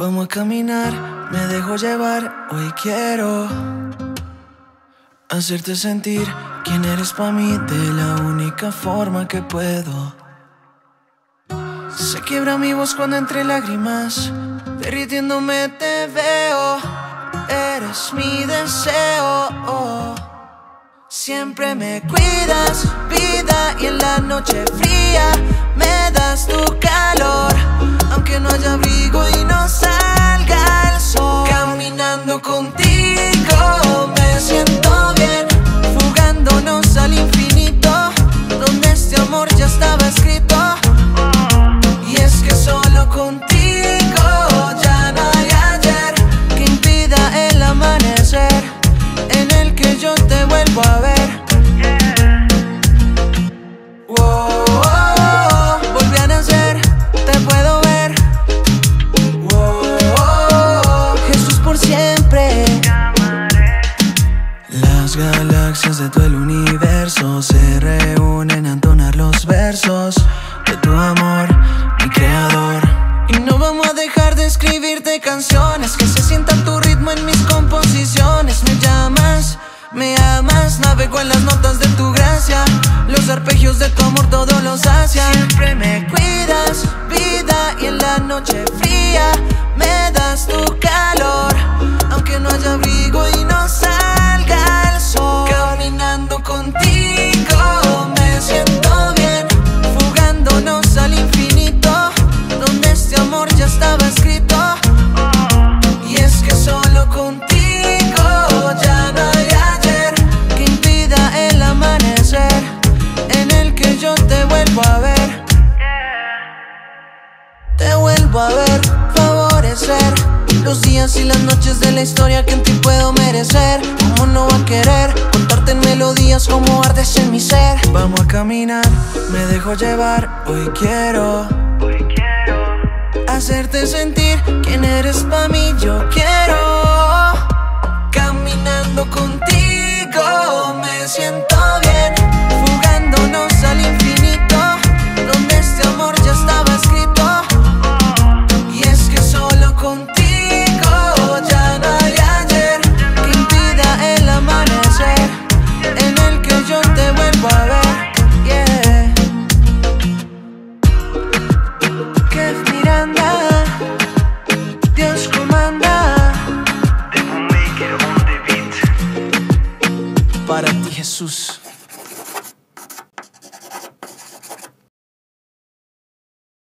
Vamos a caminar, me dejo llevar, hoy quiero hacerte sentir quién eres para mí de la única forma que puedo. Se quiebra mi voz cuando entre lágrimas, derritiéndome te veo. Eres mi deseo. Siempre me cuidas, vida, y en la noche fría me das tu Las galaxias de todo el universo se reúnen a entonar los versos de tu amor, mi creador. Y no vamos a dejar de escribirte canciones, que se sienta tu ritmo en mis composiciones. Me llamas, me amas, navego en las notas de tu gracia. Los arpegios de tu amor todo lo sacian. Siempre me cuidas, vida, y en la noche fría Favorecer los días y las noches de la historia que en ti puedo merecer. ¿Cómo no va a querer contarte en melodías como ardes en mi ser? Vamos a caminar, me dejo llevar, hoy quiero hacerte sentir quién eres pa' mí, yo quiero. Caminando contigo me siento bien, Jesus.